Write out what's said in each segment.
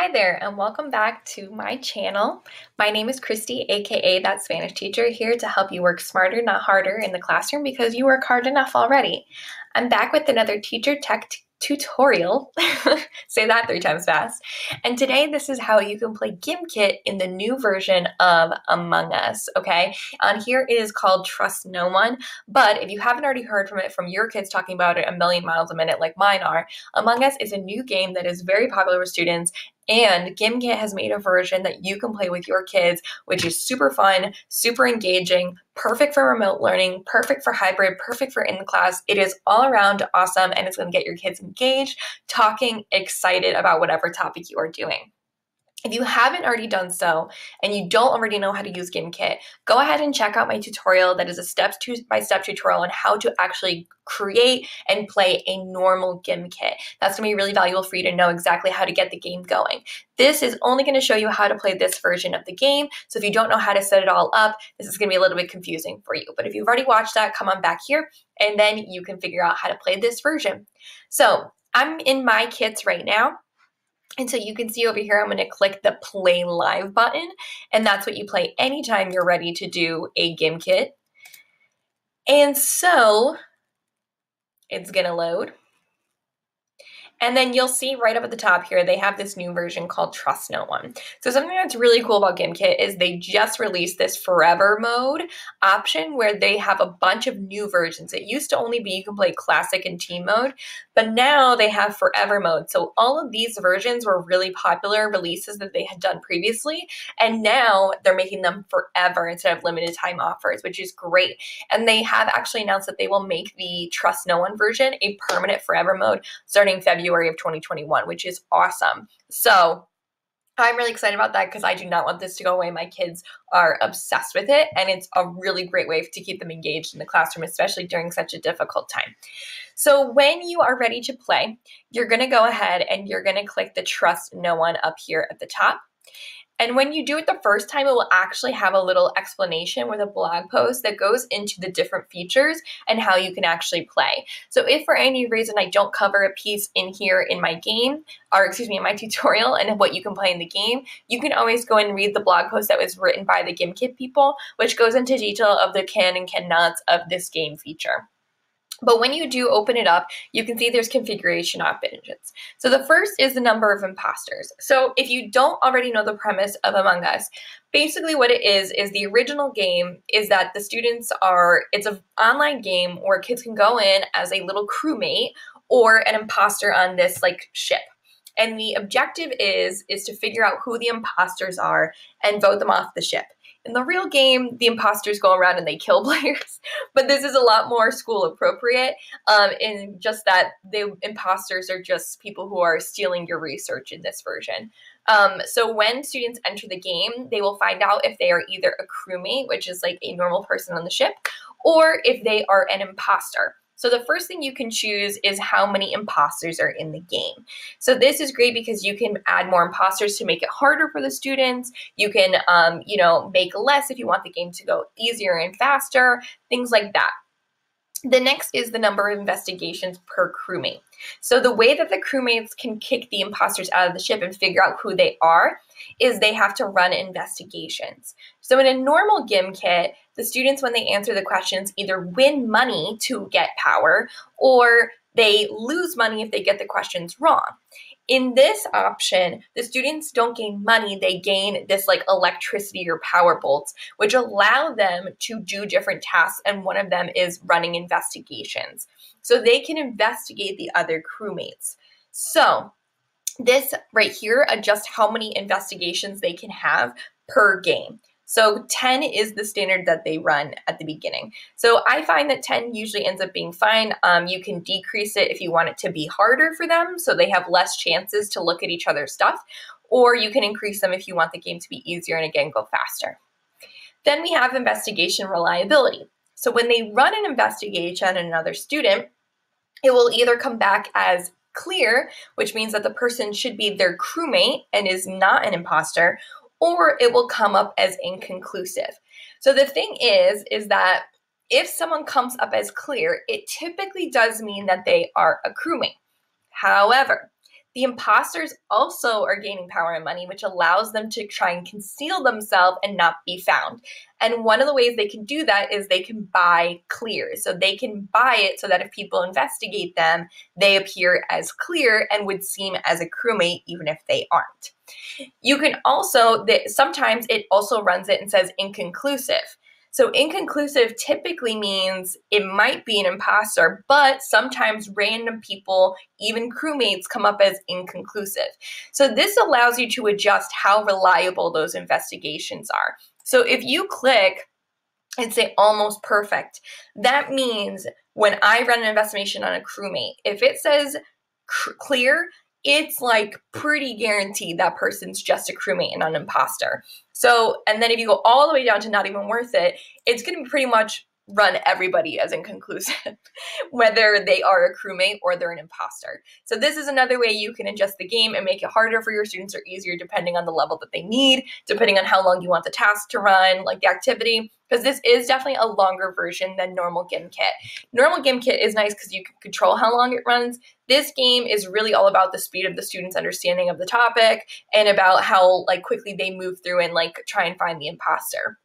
Hi there, and welcome back to my channel. My name is Christy, aka That Spanish Teacher, here to help you work smarter, not harder in the classroom because you work hard enough already. I'm back with another teacher tech tutorial. Say that three times fast. And today, this is how you can play Gimkit in the new version of Among Us. Okay. On here, it is called Trust No One. But if you haven't already heard from it from your kids talking about it a million miles a minute, like mine are, Among Us is a new game that is very popular with students and Gimkit has made a version that you can play with your kids, which is super fun, super engaging, perfect for remote learning, perfect for hybrid, perfect for in the class. It is all around awesome and it's going to get your kids engaged, talking, excited about whatever topic you are doing. If you haven't already done so and you don't already know how to use Gimkit, go ahead and check out my tutorial that is a step by step tutorial on how to actually create and play a normal Gimkit. That's gonna be really valuable for you to know exactly how to get the game going. This is only gonna show you how to play this version of the game. So if you don't know how to set it all up, this is gonna be a little bit confusing for you. But if you've already watched that, come on back here and then you can figure out how to play this version. So I'm in my kits right now. And so you can see over here, I'm going to click the play live button, and that's what you play anytime you're ready to do a Gimkit. And so it's going to load. And then you'll see right up at the top here, they have this new version called Trust No One. So something that's really cool about Gimkit is they just released this forever mode option where they have a bunch of new versions. It used to only be you can play classic and team mode, but now they have forever mode. So all of these versions were really popular releases that they had done previously. And now they're making them forever instead of limited time offers, which is great. And they have actually announced that they will make the Trust No One version a permanent forever mode starting February of 2021, which is awesome. So I'm really excited about that because I do not want this to go away. My kids are obsessed with it, and it's a really great way to keep them engaged in the classroom, especially during such a difficult time. So, when you are ready to play, you're going to go ahead and you're going to click the Trust No One up here at the top. And when you do it the first time, it will actually have a little explanation with a blog post that goes into the different features and how you can actually play. So if for any reason I don't cover a piece in here in my game, or excuse me, in my tutorial and what you can play in the game, you can always go and read the blog post that was written by the Gimkit people, which goes into detail of the can and cannots of this game feature. But when you do open it up, you can see there's configuration options. So the first is the number of imposters. So if you don't already know the premise of Among Us, basically what it is is the original game is that the students are it's an online game where kids can go in as a little crewmate or an imposter on this like ship. And the objective is is to figure out who the imposters are and vote them off the ship. In the real game, the imposters go around and they kill players, but this is a lot more school appropriate. Um, in just that the imposters are just people who are stealing your research in this version. Um, so when students enter the game, they will find out if they are either a crewmate, which is like a normal person on the ship, or if they are an imposter. So the first thing you can choose is how many imposters are in the game. So this is great because you can add more imposters to make it harder for the students. You can, um, you know, make less if you want the game to go easier and faster, things like that. The next is the number of investigations per crewmate. So the way that the crewmates can kick the imposters out of the ship and figure out who they are is they have to run investigations. So in a normal Gimkit, the students, when they answer the questions, either win money to get power or they lose money if they get the questions wrong. In this option, the students don't gain money, they gain this like electricity or power bolts, which allow them to do different tasks. And one of them is running investigations. So they can investigate the other crewmates. So this right here adjusts how many investigations they can have per game. So 10 is the standard that they run at the beginning. So I find that 10 usually ends up being fine. Um, you can decrease it if you want it to be harder for them, so they have less chances to look at each other's stuff, or you can increase them if you want the game to be easier and again go faster. Then we have investigation reliability. So when they run an investigation on another student, it will either come back as clear, which means that the person should be their crewmate and is not an imposter, or it will come up as inconclusive. So the thing is, is that if someone comes up as clear, it typically does mean that they are a crewmate. However, the imposters also are gaining power and money, which allows them to try and conceal themselves and not be found. And one of the ways they can do that is they can buy clear. So they can buy it so that if people investigate them, they appear as clear and would seem as a crewmate even if they aren't. You can also, that sometimes it also runs it and says inconclusive. So inconclusive typically means it might be an imposter, but sometimes random people, even crewmates, come up as inconclusive. So this allows you to adjust how reliable those investigations are. So if you click and say almost perfect, that means when I run an investigation on a crewmate, if it says clear, it's like pretty guaranteed that person's just a crewmate and an imposter. So, and then if you go all the way down to not even worth it, it's going to be pretty much run everybody as inconclusive, whether they are a crewmate or they're an imposter. So this is another way you can adjust the game and make it harder for your students or easier depending on the level that they need, depending on how long you want the task to run, like the activity, because this is definitely a longer version than normal Gimkit. Normal Gimkit is nice because you can control how long it runs. This game is really all about the speed of the students' understanding of the topic and about how like quickly they move through and like try and find the imposter.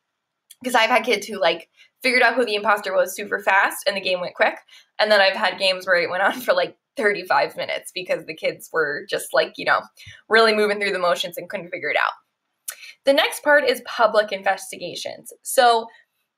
Because I've had kids who like figured out who the imposter was super fast and the game went quick. And then I've had games where it went on for like 35 minutes because the kids were just like, you know, really moving through the motions and couldn't figure it out. The next part is public investigations. So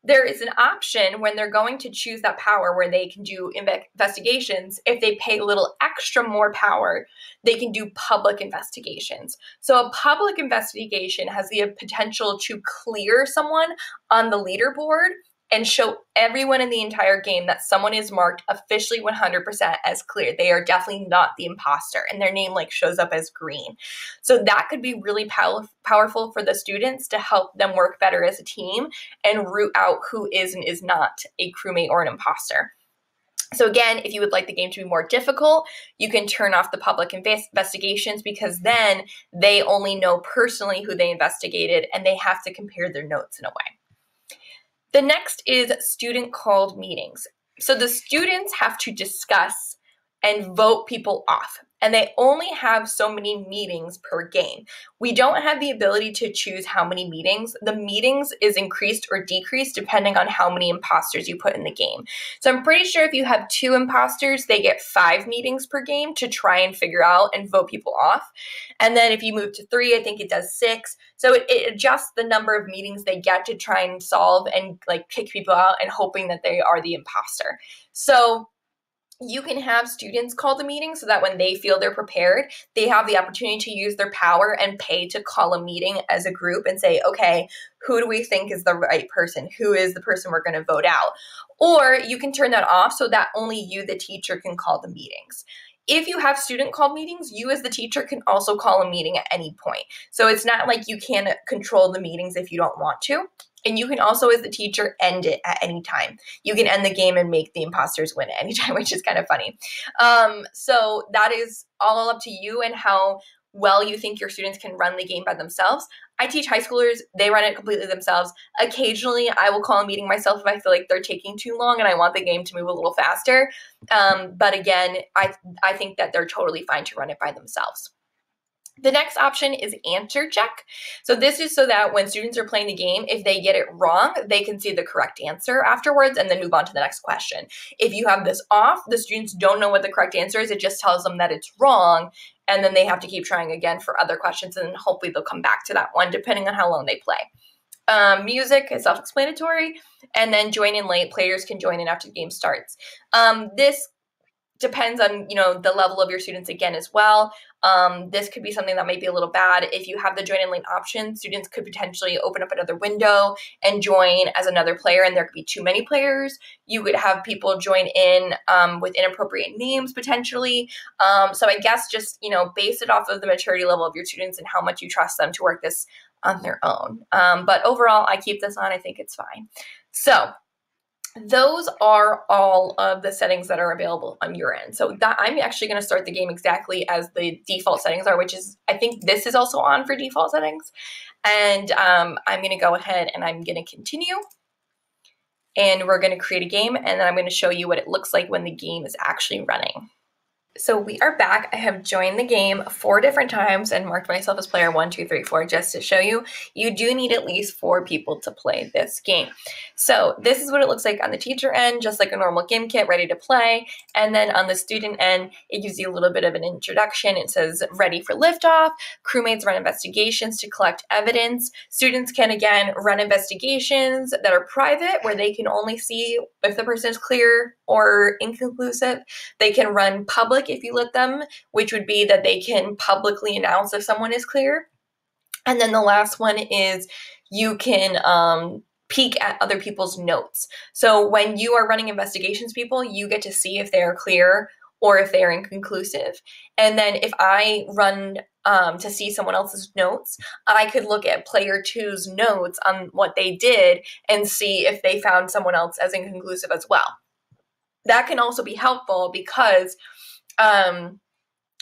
there is an option when they're going to choose that power where they can do investigations. If they pay a little extra more power, they can do public investigations. So, a public investigation has the potential to clear someone on the leaderboard and show everyone in the entire game that someone is marked officially 100% as clear. They are definitely not the imposter and their name like shows up as green. So that could be really pow- powerful for the students to help them work better as a team and root out who is and is not a crewmate or an imposter. So again, if you would like the game to be more difficult, you can turn off the public investigations because then they only know personally who they investigated and they have to compare their notes in a way. The next is student called meetings. So the students have to discuss and vote people off and they only have so many meetings per game. We don't have the ability to choose how many meetings. The meetings is increased or decreased depending on how many imposters you put in the game. So I'm pretty sure if you have two imposters, they get five meetings per game to try and figure out and vote people off. And then if you move to three, I think it does six. So it, it adjusts the number of meetings they get to try and solve and like kick people out and hoping that they are the imposter. So you can have students call the meeting so that when they feel they're prepared, they have the opportunity to use their power and pay to call a meeting as a group and say, okay, who do we think is the right person? Who is the person we're going to vote out? Or you can turn that off so that only you, the teacher, can call the meetings. If you have student called meetings, you as the teacher can also call a meeting at any point. So it's not like you can't control the meetings if you don't want to. And you can also, as the teacher, end it at any time. You can end the game and make the imposters win at any time, which is kind of funny. Um, so that is all up to you and how well you think your students can run the game by themselves. I teach high schoolers, they run it completely themselves. Occasionally, I will call a meeting myself if I feel like they're taking too long and I want the game to move a little faster. Um, but again, I, I think that they're totally fine to run it by themselves. The next option is answer check. So this is so that when students are playing the game, if they get it wrong, they can see the correct answer afterwards and then move on to the next question. If you have this off, the students don't know what the correct answer is. It just tells them that it's wrong and then they have to keep trying again for other questions and hopefully they'll come back to that one depending on how long they play. Um, music is self-explanatory and then join in late players can join in after the game starts um, this depends on you know the level of your students again as well. Um, this could be something that might be a little bad. If you have the join in lane option students could potentially open up another window and join as another player and there could be too many players. You could have people join in um, with inappropriate names potentially. Um, so i guess just you know base it off of the maturity level of your students and how much you trust them to work this on their own. Um, but overall i keep this on. I think it's fine. So those are all of the settings that are available on your end. So that I'm actually going to start the game exactly as the default settings are, which is I think this is also on for default settings. And um, I'm going to go ahead and I'm going to continue. And we're going to create a game and then I'm going to show you what it looks like when the game is actually running. So we are back. I have joined the game four different times and marked myself as player one, two, three, four, just to show you. You do need at least four people to play this game. So this is what it looks like on the teacher end, just like a normal Gimkit, ready to play. And then on the student end, it gives you a little bit of an introduction. It says ready for liftoff. Crewmates run investigations to collect evidence. Students can again run investigations that are private, where they can only see if the person is clear or inconclusive. They can run public if you let them, which would be that they can publicly announce if someone is clear. And then the last one is you can um, peek at other people's notes. So when you are running investigations, people, you get to see if they are clear or if they are inconclusive. And then if I run um, to see someone else's notes, I could look at player two's notes on what they did and see if they found someone else as inconclusive as well. That can also be helpful because um,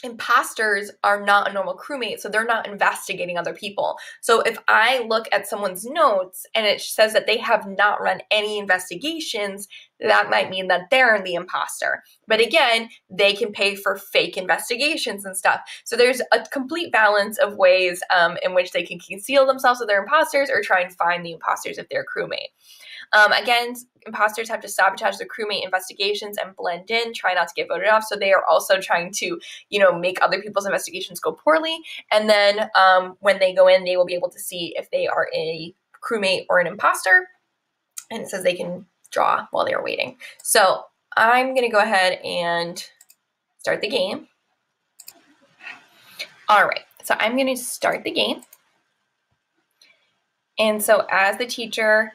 imposters are not a normal crewmate, so they're not investigating other people. So if I look at someone's notes and it says that they have not run any investigations, that might mean that they're the imposter. But again, they can pay for fake investigations and stuff. So there's a complete balance of ways um, in which they can conceal themselves if they're imposters or try and find the imposters if they're crewmate. Um, again, imposters have to sabotage the crewmate investigations and blend in, try not to get voted off. So they are also trying to, you know, make other people's investigations go poorly. And then um, when they go in, they will be able to see if they are a crewmate or an imposter. And it says they can draw while they're waiting. So I'm going to go ahead and start the game. All right, so I'm going to start the game. And so as the teacher,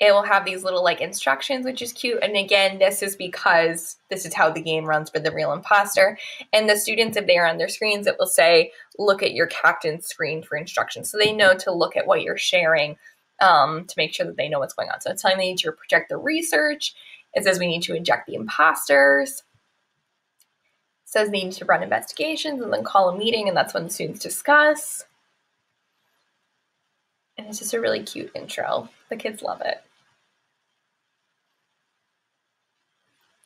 it will have these little like instructions, which is cute. And again, this is because this is how the game runs for the real imposter. And the students, if they are on their screens, it will say, look at your captain's screen for instructions. So they know to look at what you're sharing um, to make sure that they know what's going on. So it's telling me to project the research. It says we need to inject the imposters. It says they need to run investigations and then call a meeting, and that's when the students discuss. And it's just a really cute intro. The kids love it.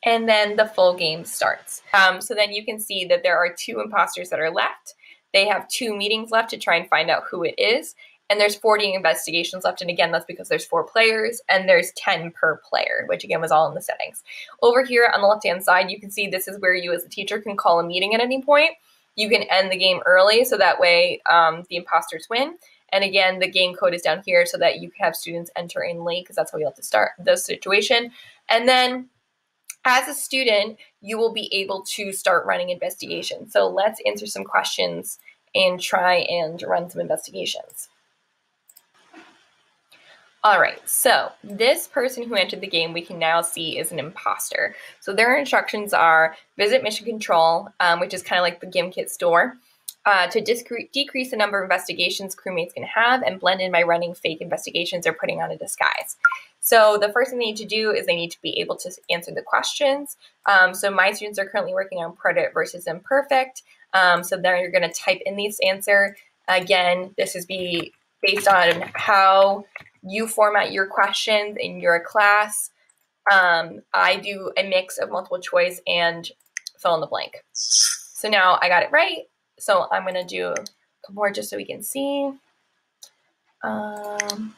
And then the full game starts. Um, so then you can see that there are two imposters that are left. They have two meetings left to try and find out who it is. And there's 40 investigations left. And again, that's because there's four players and there's 10 per player, which again was all in the settings. Over here on the left hand side, you can see this is where you as a teacher can call a meeting at any point. You can end the game early so that way um, the imposters win. And again, the game code is down here so that you can have students enter in late because that's how you have to start the situation. And then as a student, you will be able to start running investigations. So let's answer some questions and try and run some investigations. All right, so this person who entered the game we can now see is an imposter. So their instructions are visit mission control, um, which is kind of like the Gimkit store, uh, to decrease the number of investigations crewmates can have and blend in by running fake investigations or putting on a disguise. So the first thing they need to do is they need to be able to answer the questions. Um, so my students are currently working on preterite versus imperfect. Um, so then you're going to type in this answer. Again, this is be based on how you format your questions in your class. Um, I do a mix of multiple choice and fill in the blank. So now I got it right. So I'm going to do more just so we can see. Um,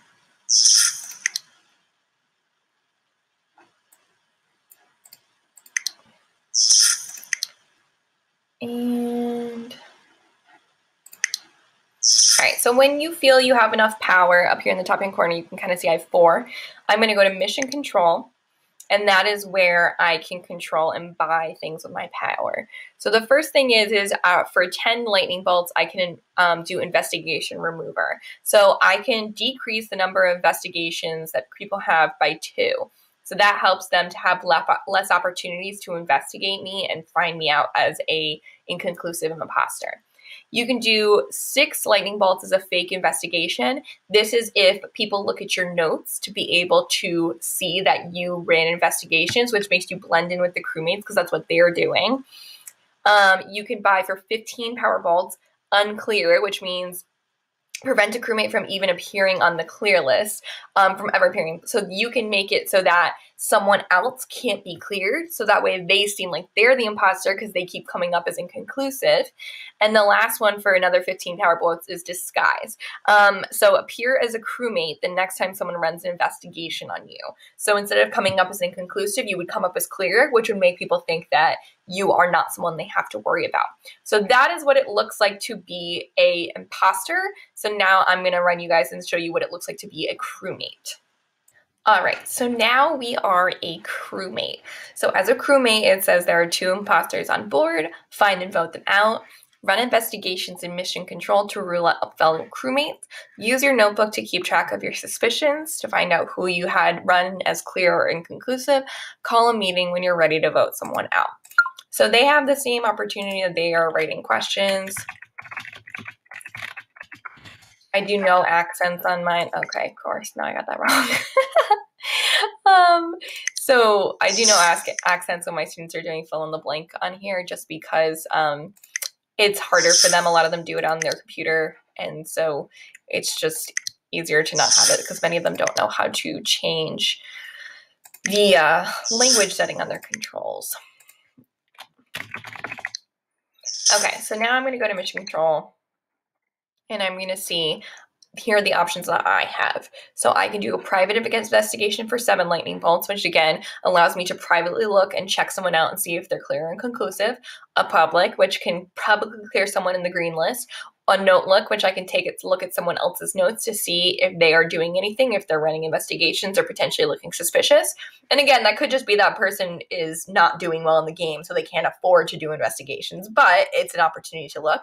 And all right, so when you feel you have enough power up here in the top hand corner, you can kind of see I have four. I'm going to go to mission control, and that is where I can control and buy things with my power. So the first thing is, is uh, for 10 lightning bolts, I can um, do investigation remover. So I can decrease the number of investigations that people have by two. So that helps them to have less opportunities to investigate me and find me out as a inconclusive imposter. You can do six lightning bolts as a fake investigation. This is if people look at your notes to be able to see that you ran investigations, which makes you blend in with the crewmates because that's what they're doing. Um, you can buy for 15 power bolts unclear, which means prevent a crewmate from even appearing on the clear list um, from ever appearing. So you can make it so that someone else can't be cleared. So that way they seem like they're the imposter because they keep coming up as inconclusive. And the last one for another 15 power points is disguise. Um, so appear as a crewmate the next time someone runs an investigation on you. So instead of coming up as inconclusive, you would come up as clear, which would make people think that you are not someone they have to worry about. So that is what it looks like to be a imposter. So now I'm going to run you guys and show you what it looks like to be a crewmate. All right, so now we are a crewmate. So as a crewmate, it says there are two imposters on board, find and vote them out, run investigations in mission control to rule out fellow crewmates, use your notebook to keep track of your suspicions, to find out who you had run as clear or inconclusive, call a meeting when you're ready to vote someone out. So they have the same opportunity that they are writing questions. I do no accents on mine. Okay, of course. Now I got that wrong. um, so I do no ask accents when my students are doing fill in the blank on here, just because um, it's harder for them. A lot of them do it on their computer, and so it's just easier to not have it because many of them don't know how to change the uh, language setting on their controls. Okay, so now I'm going to go to mission control and I'm going to see here are the options that I have. So I can do a private investigation for seven lightning bolts, which again allows me to privately look and check someone out and see if they're clear and conclusive. A public, which can probably clear someone in the green list, a note look, which I can take it to look at someone else's notes to see if they are doing anything, if they're running investigations or potentially looking suspicious. And again, that could just be that person is not doing well in the game, so they can't afford to do investigations, but it's an opportunity to look.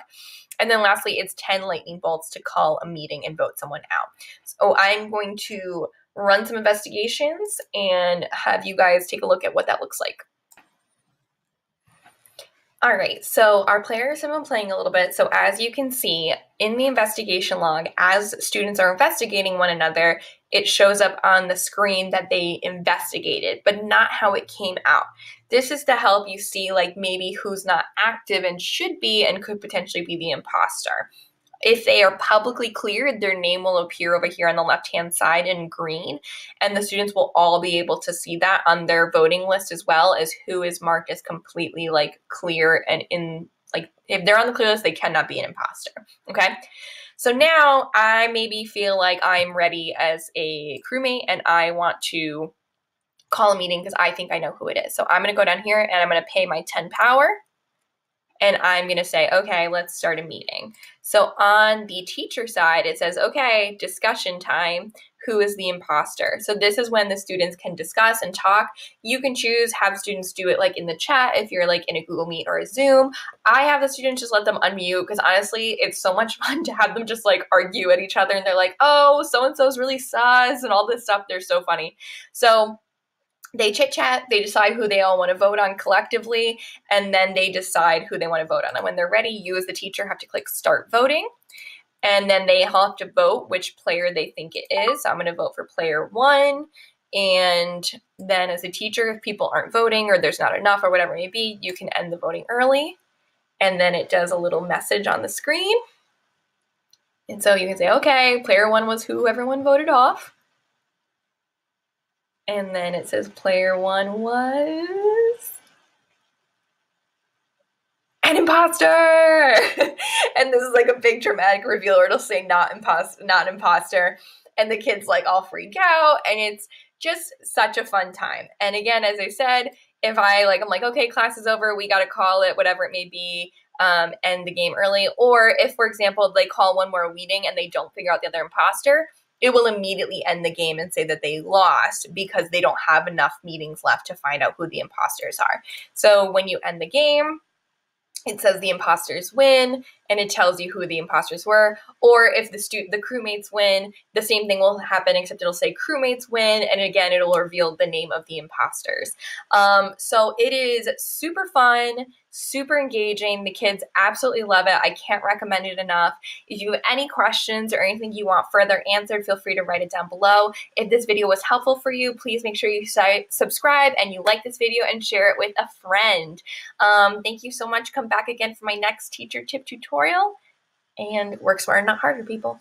And then lastly, it's 10 lightning bolts to call a meeting and vote someone out. So I'm going to run some investigations and have you guys take a look at what that looks like. All right, so our players have been playing a little bit. So as you can see in the investigation log, as students are investigating one another, it shows up on the screen that they investigated, but not how it came out. This is to help you see like maybe who's not active and should be and could potentially be the imposter. If they are publicly cleared, their name will appear over here on the left hand side in green, and the students will all be able to see that on their voting list as well as who is marked as completely like clear and in like if they're on the clear list, they cannot be an imposter. Okay. So now I maybe feel like I'm ready as a crewmate and I want to call a meeting because I think I know who it is. So I'm going to go down here and I'm going to pay my 10 power and I'm going to say, okay, let's start a meeting. So on the teacher side, it says, okay, discussion time. Who is the imposter? So this is when the students can discuss and talk. You can choose have students do it like in the chat if you're like in a Google Meet or a Zoom. I have the students just let them unmute because honestly, it's so much fun to have them just like argue at each other and they're like, oh, so and so's really sus and all this stuff. They're so funny. So they chit chat, they decide who they all want to vote on collectively, and then they decide who they want to vote on. And when they're ready, you as the teacher have to click start voting. And then they have to vote which player they think it is. So I'm going to vote for player one. And then as a teacher, if people aren't voting or there's not enough or whatever it may be, you can end the voting early. And then it does a little message on the screen. And so you can say, okay, player one was who everyone voted off. And then it says player one was an imposter. and this is like a big dramatic reveal, or it'll say not imposter, not imposter. And the kids like all freak out. And it's just such a fun time. And again, as I said, if I like, I'm like, okay, class is over, we got to call it, whatever it may be, um, end the game early. Or if, for example, they call one more meeting and they don't figure out the other imposter, it will immediately end the game and say that they lost because they don't have enough meetings left to find out who the imposters are. So when you end the game, it says the imposters win and it tells you who the imposters were. Or if the stu- the crewmates win the same thing will happen except it'll say crewmates win and again it'll reveal the name of the imposters. Um, so it is super fun super engaging. The kids absolutely love it. I can't recommend it enough. If you have any questions or anything you want further answered, feel free to write it down below. If this video was helpful for you, please make sure you subscribe and you like this video and share it with a friend. Um, thank you so much. Come back again for my next teacher tip tutorial and work smarter, not harder, people.